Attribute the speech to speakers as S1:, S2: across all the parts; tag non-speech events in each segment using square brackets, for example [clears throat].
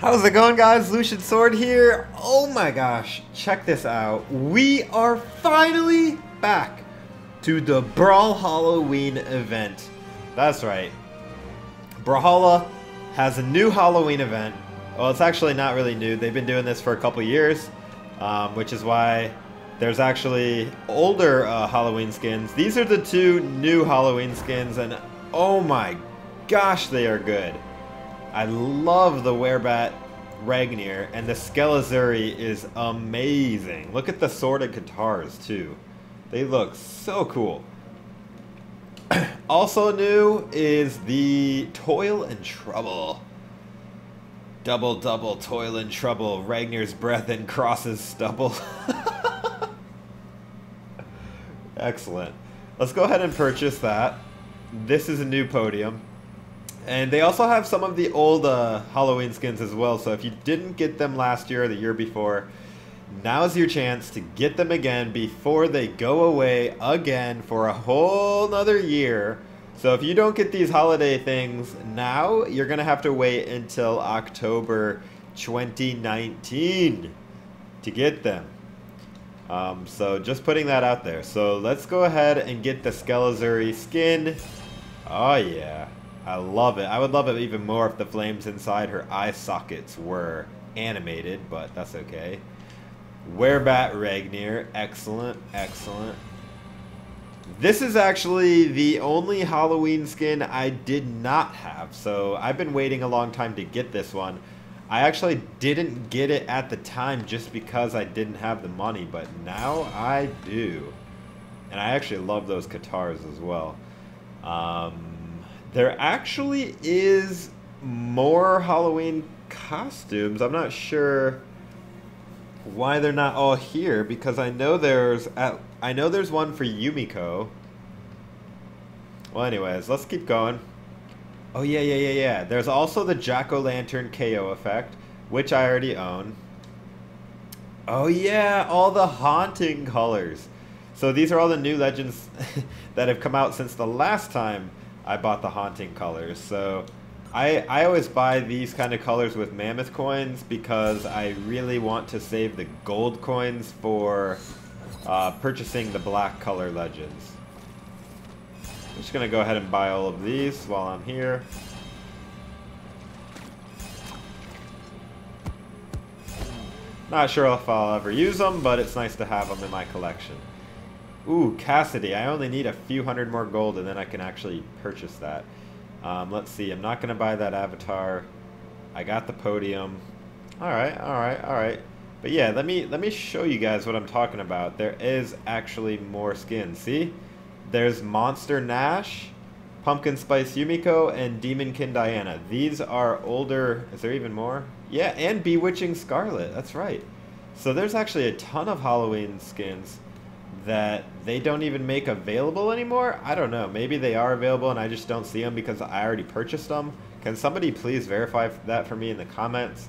S1: How's it going guys? Lucian Sword here. Oh my gosh, check this out. We are finally back to the Brawlhalloween event. That's right. Brawlhalla has a new Halloween event. Well, it's actually not really new. They've been doing this for a couple years, um, which is why there's actually older uh, Halloween skins. These are the two new Halloween skins, and oh my gosh, they are good. I love the Werebat Ragnir, and the Skelezuri is amazing. Look at the sorted katars, too. They look so cool. [clears throat] also new is the Toil and Trouble. Double, double, toil and trouble, Ragnir's breath and crosses stubble. [laughs] Excellent. Let's go ahead and purchase that. This is a new podium. And they also have some of the old uh, Halloween skins as well. So if you didn't get them last year or the year before, now's your chance to get them again before they go away again for a whole nother year. So if you don't get these holiday things now, you're going to have to wait until October 2019 to get them. Um, so just putting that out there. So let's go ahead and get the Skelezuri skin. Oh yeah. I love it. I would love it even more if the flames inside her eye sockets were animated, but that's okay. Werebat Ragnir. Excellent, excellent. This is actually the only Halloween skin I did not have, so I've been waiting a long time to get this one. I actually didn't get it at the time just because I didn't have the money, but now I do. And I actually love those katars as well. Um, there actually is more Halloween costumes. I'm not sure why they're not all here because I know there's at, I know there's one for Yumiko. Well, anyways, let's keep going. Oh yeah, yeah, yeah, yeah. There's also the Jack O' Lantern KO effect, which I already own. Oh yeah, all the haunting colors. So these are all the new legends [laughs] that have come out since the last time I bought the haunting colors. So I, I always buy these kind of colors with mammoth coins because I really want to save the gold coins for uh, purchasing the black color legends. I'm just going to go ahead and buy all of these while I'm here. Not sure if I'll ever use them, but it's nice to have them in my collection. Ooh, Cassidy. I only need a few hundred more gold and then I can actually purchase that. Um, let's see. I'm not going to buy that avatar. I got the podium. Alright, alright, alright. But yeah, let me let me show you guys what I'm talking about. There is actually more skins. See? There's Monster Nash, Pumpkin Spice Yumiko, and Demonkin Diana. These are older... Is there even more? Yeah, and Bewitching Scarlet. That's right. So there's actually a ton of Halloween skins that they don't even make available anymore. I don't know. Maybe they are available and I just don't see them because I already purchased them. Can somebody please verify that for me in the comments?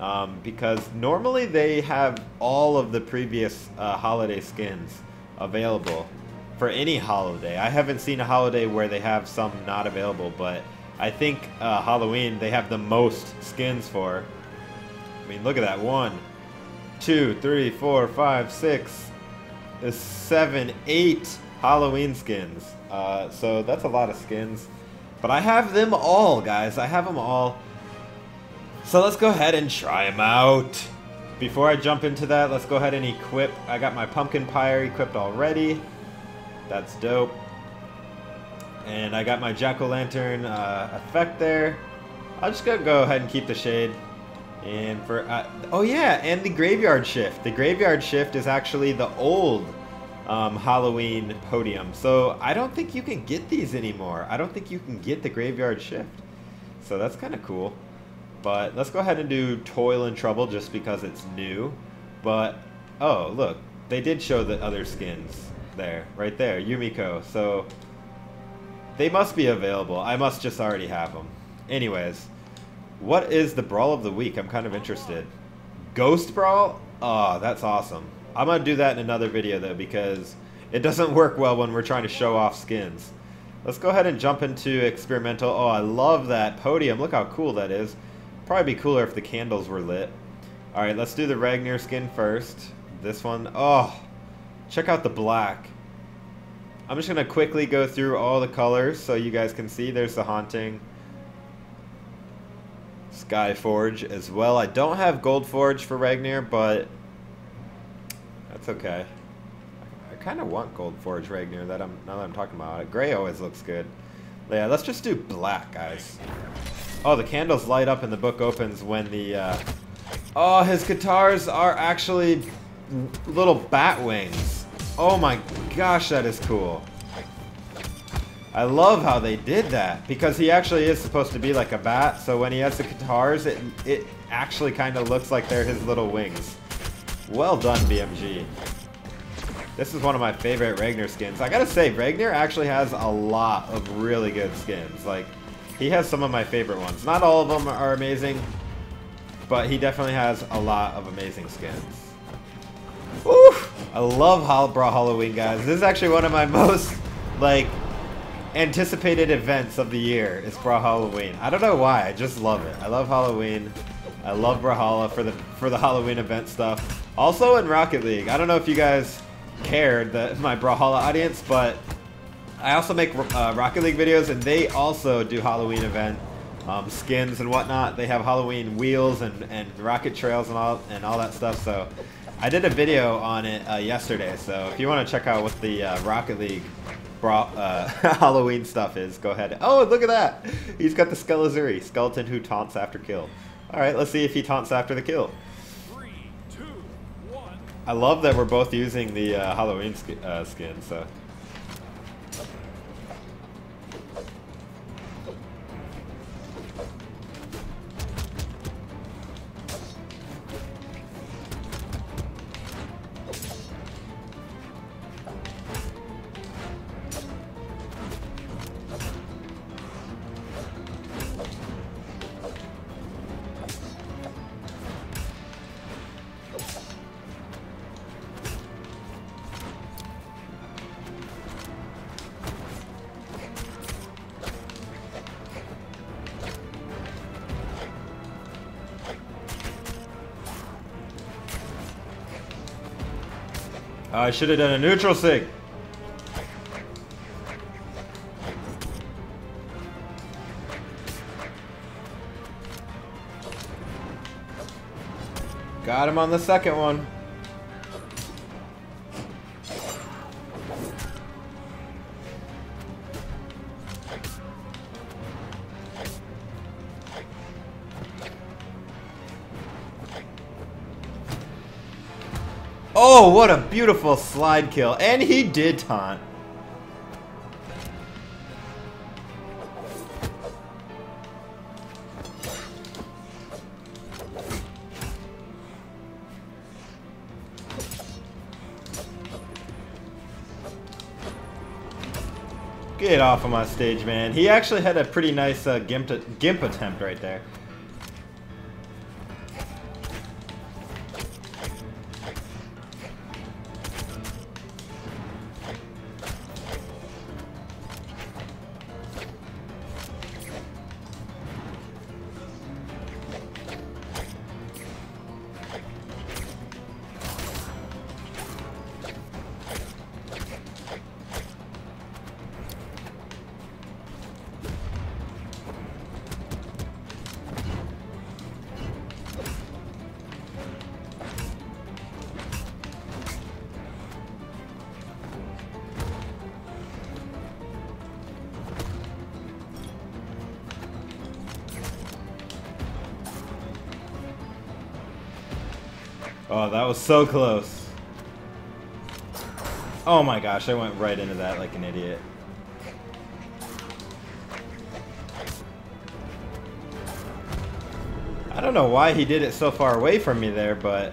S1: Um, because normally they have all of the previous uh, holiday skins available for any holiday. I haven't seen a holiday where they have some not available, but I think uh, Halloween they have the most skins for. I mean, look at that. One, two, three, four, five, six, seven, eight Halloween skins. Uh, so that's a lot of skins. But I have them all, guys. I have them all. So let's go ahead and try them out. Before I jump into that, let's go ahead and equip. I got my pumpkin pyre equipped already. That's dope. And I got my jack-o'-lantern uh, effect there. I'll just go, go ahead and keep the shade. And for, uh, oh yeah, and the Graveyard Shift. The Graveyard Shift is actually the old um, Halloween podium. So I don't think you can get these anymore. I don't think you can get the Graveyard Shift. So that's kind of cool. But let's go ahead and do Toil and Trouble just because it's new. But, oh, look. They did show the other skins there. Right there. Yumiko. So they must be available. I must just already have them. Anyways. What is the Brawl of the Week? I'm kind of interested. Ghost Brawl? Oh, that's awesome. I'm going to do that in another video, though, because it doesn't work well when we're trying to show off skins. Let's go ahead and jump into experimental. Oh, I love that podium. Look how cool that is. Probably be cooler if the candles were lit. Alright, let's do the Ragnir skin first. This one. Oh, check out the black. I'm just going to quickly go through all the colors so you guys can see. There's the Haunting. Skyforge as well. I don't have Gold Forge for Ragnir, but that's okay. I kind of want Gold Forge Ragnir that I'm now that I'm talking about it. Gray always looks good. Yeah, let's just do black, guys. Oh, the candles light up and the book opens when the, uh... Oh, his katars are actually little bat wings. Oh my gosh, that is cool. I love how they did that because he actually is supposed to be like a bat. So when he has the katars, it it actually kind of looks like they're his little wings. Well done, BMG. This is one of my favorite Ragnir skins. I gotta say, Ragnir actually has a lot of really good skins. Like, he has some of my favorite ones. Not all of them are amazing, but he definitely has a lot of amazing skins. Woo! I love Brawlhalloween, guys. This is actually one of my [laughs] most, like, anticipated events of the year is Brawlhalloween. I don't know why, I just love it. I love Halloween. I love Brawlhalla for the for the Halloween event stuff. Also in Rocket League. I don't know if you guys cared that my Brawlhalla audience, but I also make uh, Rocket League videos, and they also do Halloween event um, skins and whatnot. They have Halloween wheels and, and rocket trails and all and all that stuff. So I did a video on it uh, yesterday. So if you want to check out what the uh, Rocket League bra uh, [laughs] Halloween stuff is, go ahead. Oh, look at that! He's got the Skelazuri, skeleton who taunts after kill. All right, let's see if he taunts after the kill. I love that we're both using the uh, Halloween sk uh, skin, so I should have done a neutral sig. Got him on the second one. Oh, what a beautiful slide kill. And he did taunt. Get off of my stage, man. He actually had a pretty nice uh, gimp, gimp attempt right there. Oh, that was so close. Oh my gosh, I went right into that like an idiot. I don't know why he did it so far away from me there, but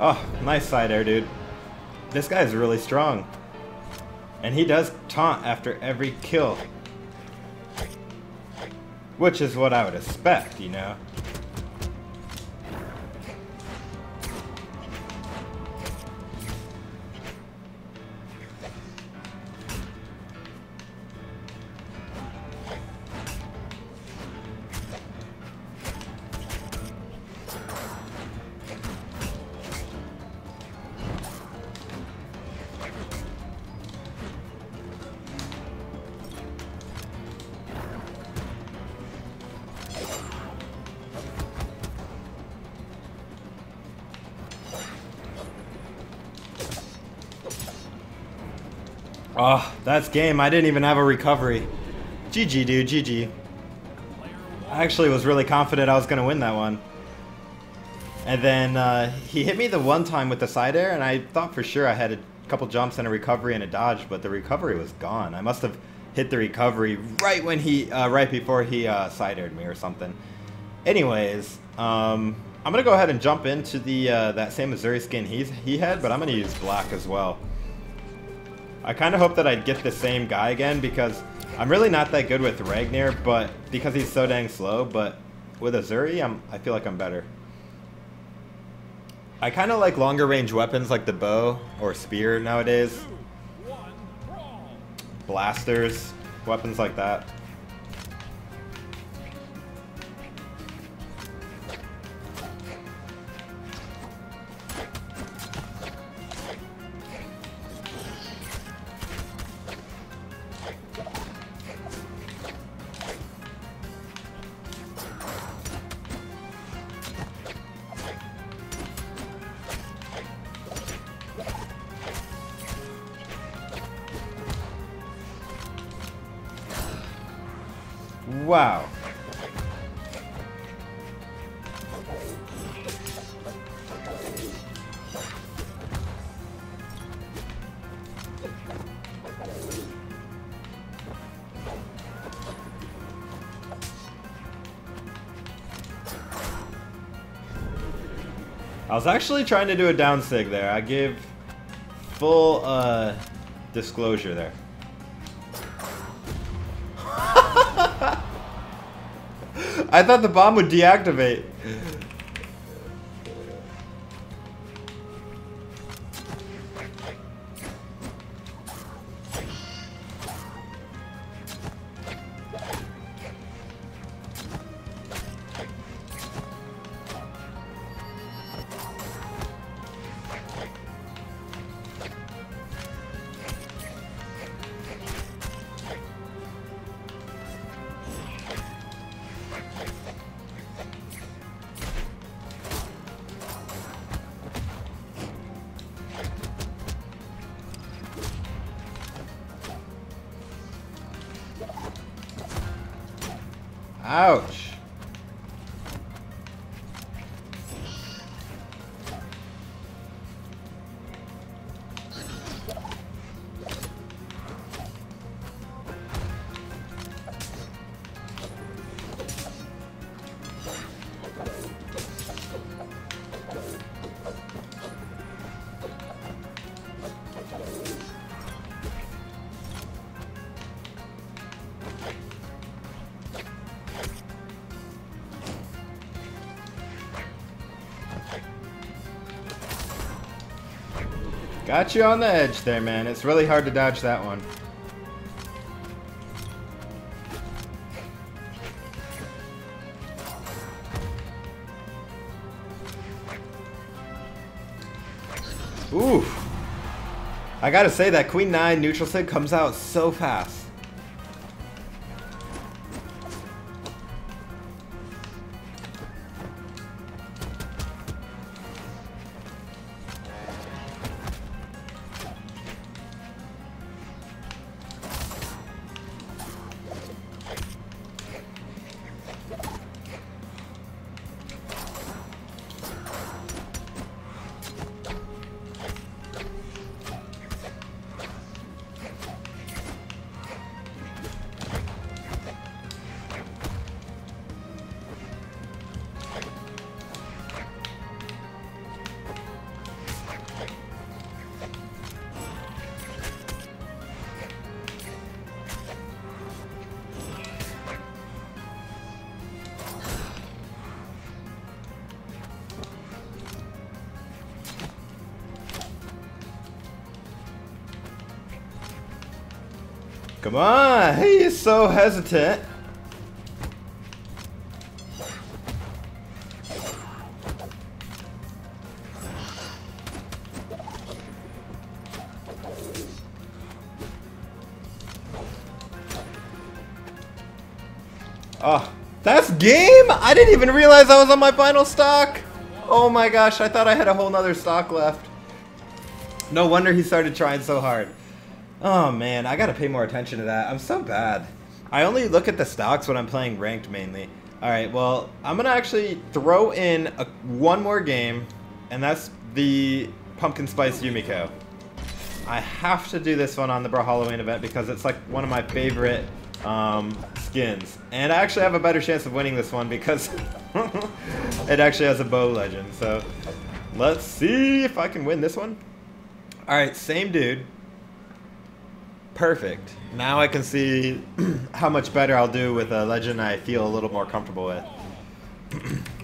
S1: Oh, nice side air, dude. This guy's really strong. And he does taunt after every kill. Which is what I would expect, you know? Oh, that's game. I didn't even have a recovery. GG, dude. GG. I actually was really confident I was going to win that one. And then uh, he hit me the one time with the side air, and I thought for sure I had a couple jumps and a recovery and a dodge, but the recovery was gone. I must have hit the recovery right when he, uh, right before he uh, side aired me or something. Anyways, um, I'm gonna go ahead and jump into the uh, that same Asuri skin he's he had, but I'm gonna use black as well. I kind of hope that I'd get the same guy again because I'm really not that good with Ragnir, but because he's so dang slow, but with Asuri, I'm, I feel like I'm better. I kind of like longer range weapons like the bow or spear nowadays. Blasters, weapons like that. Was actually trying to do a down sig there. I give full uh, disclosure there. [laughs] I thought the bomb would deactivate. Ouch. Got you on the edge there, man. It's really hard to dodge that one. Oof. I gotta say, that Queen Nai neutral sig comes out so fast. Come on! He is so hesitant. Oh, that's game? I didn't even realize I was on my final stock. Oh my gosh, I thought I had a whole nother stock left. No wonder he started trying so hard. Oh man, I gotta pay more attention to that. I'm so bad. I only look at the stocks when I'm playing ranked mainly. Alright, well, I'm gonna actually throw in a, one more game, and that's the Pumpkin Spice Yumiko. I have to do this one on the Brawlhalloween event because it's like one of my favorite um, skins. And I actually have a better chance of winning this one because [laughs] it actually has a bow legend. So let's see if I can win this one. Alright, same dude. Perfect. Now I can see [clears throat] how much better I'll do with a legend I feel a little more comfortable with. [clears throat]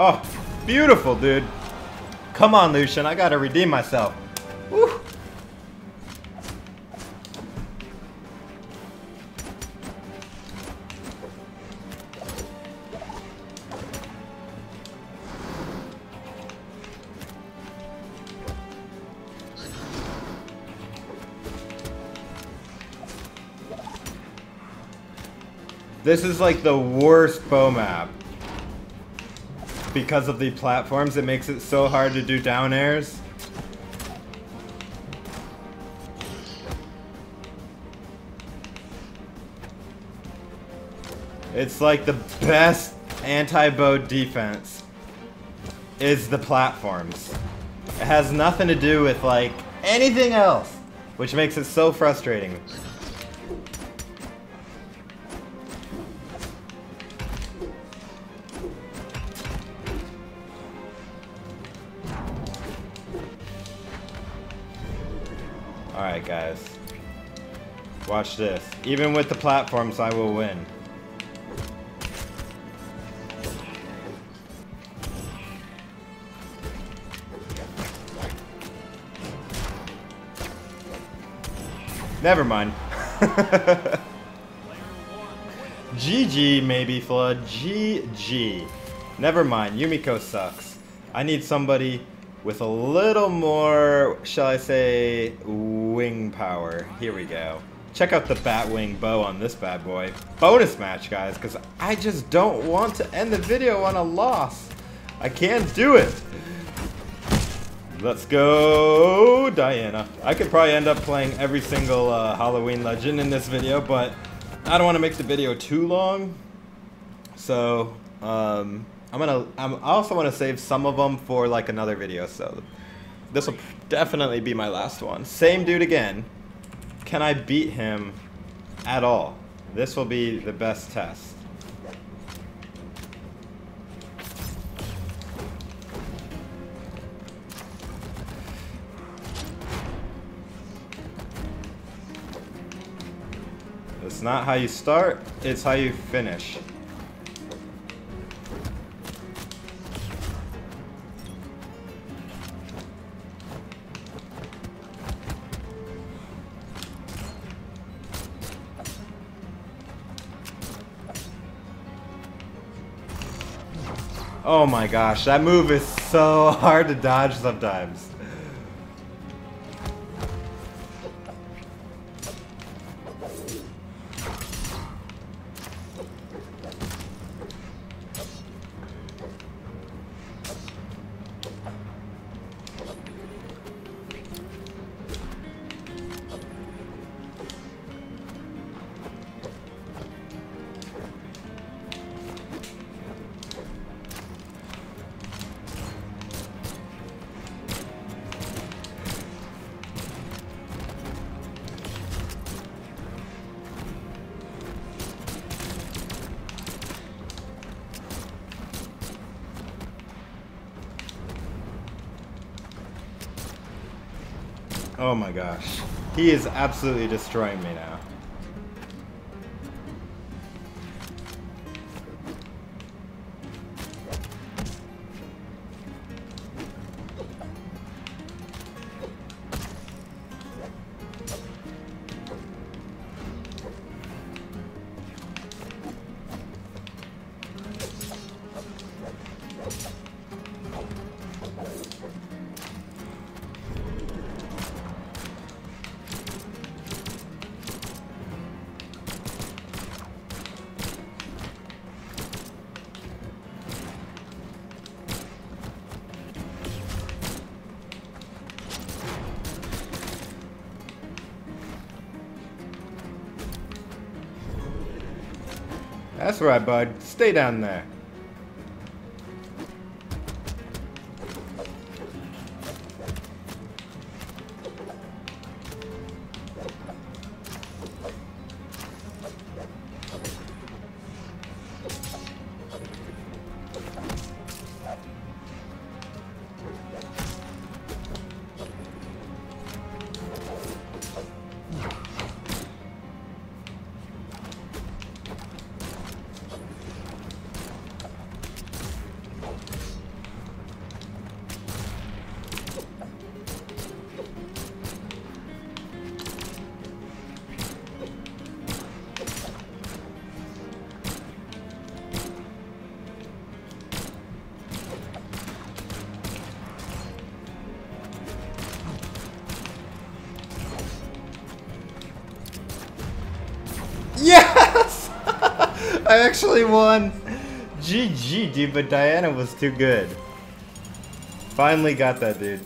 S1: Oh, beautiful, dude. Come on, Lucian. I gotta redeem myself. Woo. This is like the worst bow map because of the platforms, it makes it so hard to do down airs. It's like the best anti-bow defense is the platforms. It has nothing to do with like anything else, which makes it so frustrating. Alright, guys. Watch this. Even with the platforms, I will win. Never mind. [laughs] GG, maybe, Flood. GG. Never mind. Yumiko sucks. I need somebody with a little more, shall I say, wing power. Here we go. Check out the Batwing bow on this bad boy. Bonus match, guys, because I just don't want to end the video on a loss. I can't do it. Let's go, Diana. I could probably end up playing every single uh, Halloween legend in this video, but I don't want to make the video too long. So, um, I'm gonna. I'm, I also want to save some of them for like another video. So this will definitely be my last one. Same dude again. Can I beat him at all? This will be the best test. It's not how you start, it's how you finish. Oh my gosh, that move is so [laughs] hard to dodge sometimes.
S2: Oh my gosh. He is absolutely destroying me now. That's right, bud. Stay down there. I actually won! GG, dude, but Diana was too good. Finally got that, dude.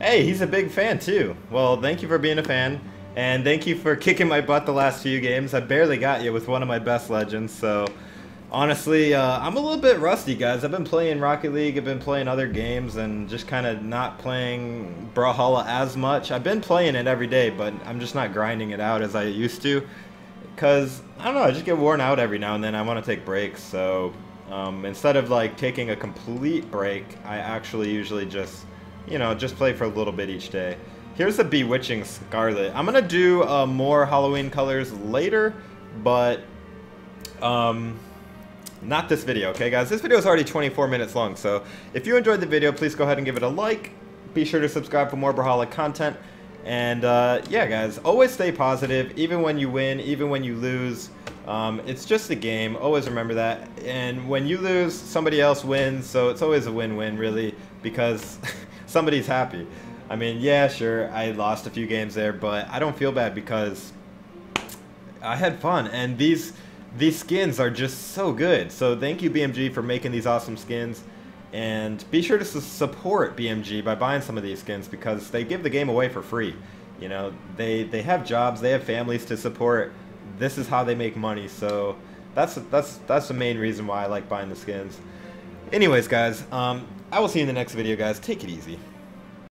S2: Hey, he's a big fan too. Well, thank you for being a fan. And thank you for kicking my butt the last few games. I barely got you with one of my best legends, so honestly, uh, I'm a little bit rusty, guys. I've been playing Rocket League, I've been playing other games, and just kind of not playing Brawlhalla as much. I've been playing it every day, but I'm just not grinding it out as I used to. Because, I don't know, I just get worn out every now and then. I want to take breaks, so um, instead of like taking a complete break, I actually usually just, you know, just play for a little bit each day. Here's the Bewitching Scarlet. I'm going to do uh, more Halloween colors later, but um, not this video, okay guys? This video is already 24 minutes long, so if you enjoyed the video, please go ahead and give it a like. Be sure to subscribe for more Brawlhalla content. And uh, yeah, guys, always stay positive, even when you win, even when you lose. Um, it's just a game. Always remember that. And when you lose, somebody else wins, so it's always a win-win, really, because [laughs] somebody's happy. I mean, yeah, sure, I lost a few games there, but I don't feel bad because I had fun, and these these skins are just so good. So thank you BMG for making these awesome skins, and be sure to support BMG by buying some of these skins because they give the game away for free. You know, they they have jobs, they have families to support. This is how they make money, so that's that's that's the main reason why I like buying the skins. Anyways, guys, um, I will see you in the next video, guys. Take it easy.